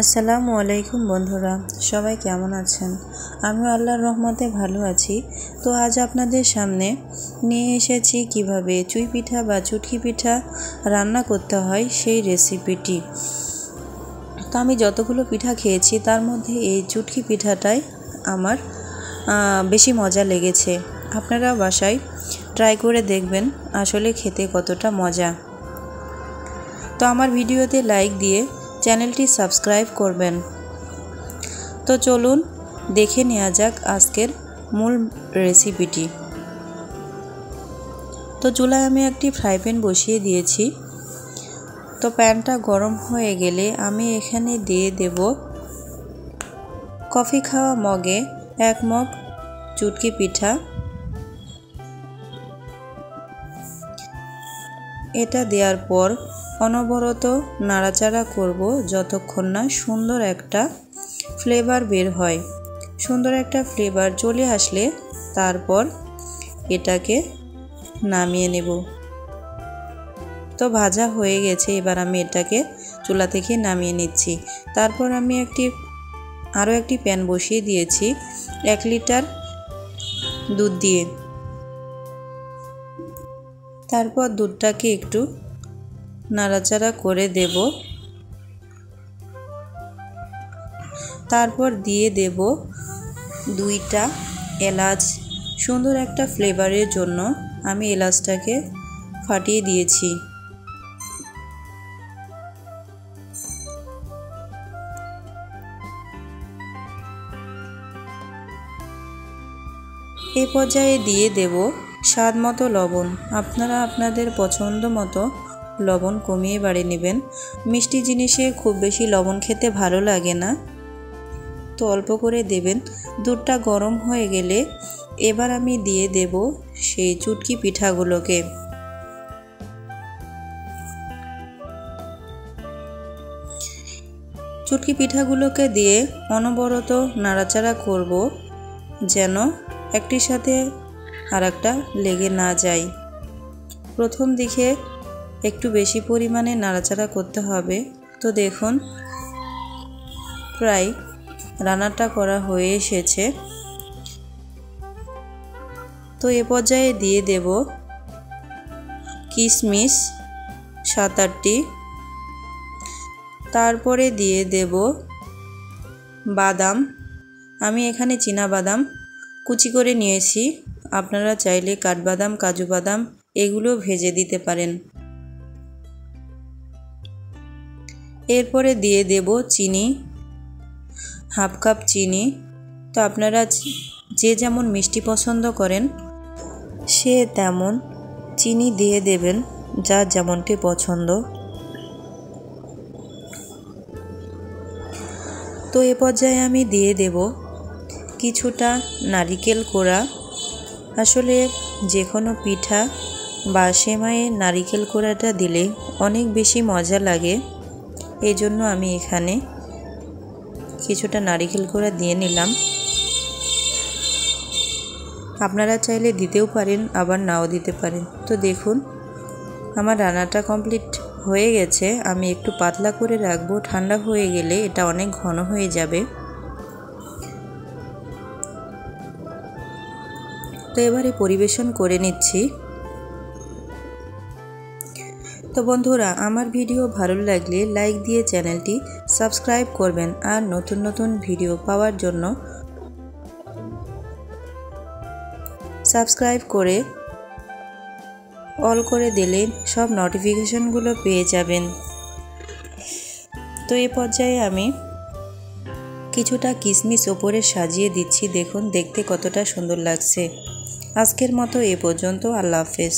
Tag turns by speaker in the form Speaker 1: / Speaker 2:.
Speaker 1: আসসালামু আলাইকুম বন্ধুরা, সবাই কেমন আছেন? আমি আল্লাহর রহমতে ভালো আছি। তো আজ আপনাদের সামনে নিয়ে এসেছি কীভাবে চুই পিঠা বা চুটকি পিঠা রান্না করতে হয় সেই রেসিপিটি। তো আমি যতগুলো পিঠা খেয়েছি, তার মধ্যে এই চুটকি পিঠাটাই আমার বেশি মজা লেগেছে। আপনারা বাসায় ট্রাই করে দেখবেন, আসলে খেতে কতটা মজা। তো আমার ভিডিওতে লাইক দিয়ে চ্যানেলটি সাবস্ক্রাইব করবেন। তো চলুন দেখে নেওয়া যাক আজকের মূল রেসিপিটি। তো চুলায় আমি একটি ফ্রাই প্যান বসিয়ে দিয়েছি। তো প্যানটা গরম হয়ে গেলে আমি এখানে দিয়ে দেব কফি খাওয়া মগে এক মগ চুটকি পিঠা। এটা দেওয়ার পর অনবরত নাড়াচাড়া করব যতক্ষণ না সুন্দর একটা ফ্লেভার বের হয়। সুন্দর একটা ফ্লেভার চলে আসলে তারপর এটাকে নামিয়ে নেব। তো ভাজা হয়ে গেছে, এবার আমি এটাকে চুলা থেকে নামিয়ে নিচ্ছি। তারপর আমি একটি, আরও একটি প্যান বসিয়ে দিয়েছি, এক লিটার দুধ দিয়ে। তারপর দুধটাকে একটু নাড়াচাড়া করে দেব। তারপর দিয়ে দেব দুইটা এলাচ। সুন্দর একটা ফ্লেভারের জন্য আমি এলাচটাকে ফাটিয়ে দিয়েছি। এ পর্যায়ে দিয়ে দেব স্বাদ মতো লবণ। আপনারা আপনাদের পছন্দ মতো লবণ কমিয়ে বাড়িয়ে নেবেন। মিষ্টি জিনিসে খুব বেশি লবণ খেতে ভালো লাগে না। তো অল্প করে দেবেন। দুধটা গরম হয়ে গেলে এবার আমি দিয়ে দেব সেই চুটকি পিঠাগুলোকে। চুটকি পিঠাগুলোকে দিয়ে অনবরত নাড়াচাড়া করব, যেন একটির সাথে আর একটা লেগে না যায় প্রথম দিকে একটু বেশি পরিমাণে নাড়াচাড়া করতে হবে। তো দেখুন, প্রায় রান্নাটা করা হয়ে এসেছে। তো এ পর্যায়ে দিয়ে দেব কিশমিশ সাত আটটি। তারপরে দিয়ে দেব বাদাম। আমি এখানে চীনা বাদাম কুচি করে নিয়েছি। আপনারা চাইলে কাঠবাদাম কাজু বাদাম এগুলো ভেজে দিতে পারেন। এরপরে দিয়ে দেব চিনি, হাফ কাপ চিনি। তো আপনারা যে যেমন মিষ্টি পছন্দ করেন, সে তেমন চিনি দিয়ে দেবেন যার যেমনটি পছন্দ। তো এ পর্যায়ে আমি দিয়ে দেব কিছুটা নারিকেল কোড়া। আসলে যে কোনো পিঠা বা সেমাইয়ে নারিকেল কোড়াটা দিলে অনেক বেশি মজা লাগে। এই জন্য আমি এখানে কিছুটা নারিকেল কোড়া দিয়ে নিলাম। আপনারা চাইলে দিতেও পারেন, আবার নাও দিতে পারেন। তো দেখুন, আমার রান্নাটা কমপ্লিট হয়ে গেছে। আমি একটু পাতলা করে রাখব। ঠান্ডা হয়ে গেলে এটা অনেক ঘন হয়ে যাবে। তো এবারে পরিবেশন করে নিচ্ছি। তো বন্ধুরা, আমার ভিডিও ভালো লাগলে লাইক দিয়ে চ্যানেলটি সাবস্ক্রাইব করবেন আর নতুন নতুন ভিডিও পাওয়ার জন্য সাবস্ক্রাইব করে অল করে দিলে সব নোটিফিকেশনগুলো পেয়ে যাবেন। তো এ পর্যায়ে আমি কিছুটা কিশমিশ ওপরে সাজিয়ে দিচ্ছি। দেখুন, দেখতে কতটা সুন্দর লাগছে। আজকের মতো এ পর্যন্ত আল্লাহ হাফেজ।